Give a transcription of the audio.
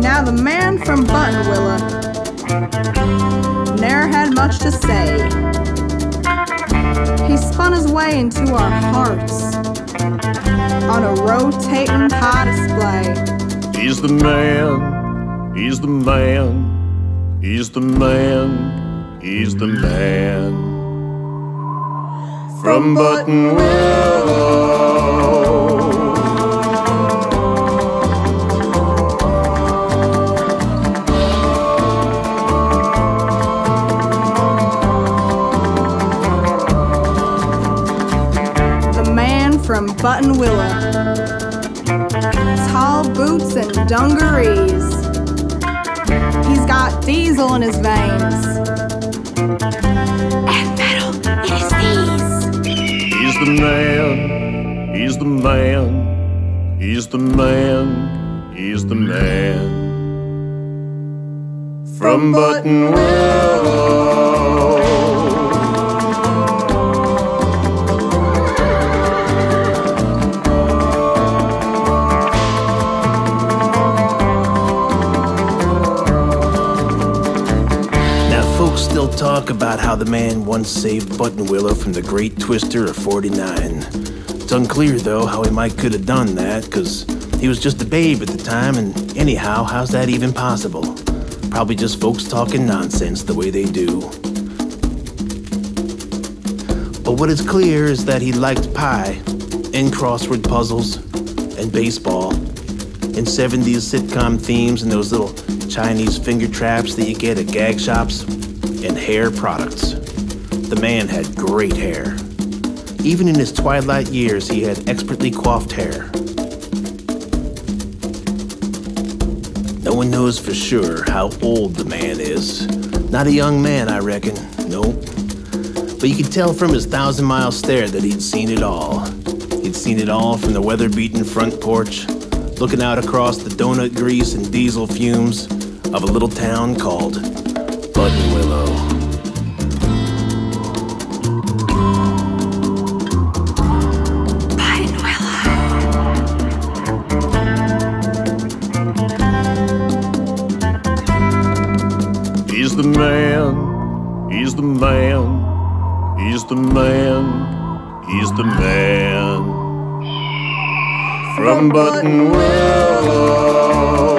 Now the man from Buttonwillow ne'er had much to say. He spun his way into our hearts on a rotating pie display. He's the man, he's the man, he's the man, he's the man. From Buttonwillow. The man from Buttonwillow. Tall boots and dungarees. He's got diesel in his veins. And metal in his knees. He's the man, he's the man, he's the man, he's the man. From Buttonwillow. Still talk about how the man once saved Buttonwillow from the great twister of 49. It's unclear, though, how he might could have done that, because he was just a babe at the time, and anyhow, how's that even possible? Probably just folks talking nonsense the way they do. But what is clear is that he liked pie, and crossword puzzles, and baseball, and 70s sitcom themes and those little Chinese finger traps that you get at gag shops, and hair products. The man had great hair. Even in his twilight years, he had expertly coiffed hair. No one knows for sure how old the man is. Not a young man, I reckon. Nope. But you could tell from his thousand mile stare that he'd seen it all. He'd seen it all from the weather beaten front porch, looking out across the donut grease and diesel fumes of a little town called He's the man, he's the man, he's the man, he's the man. From Buttonwillow.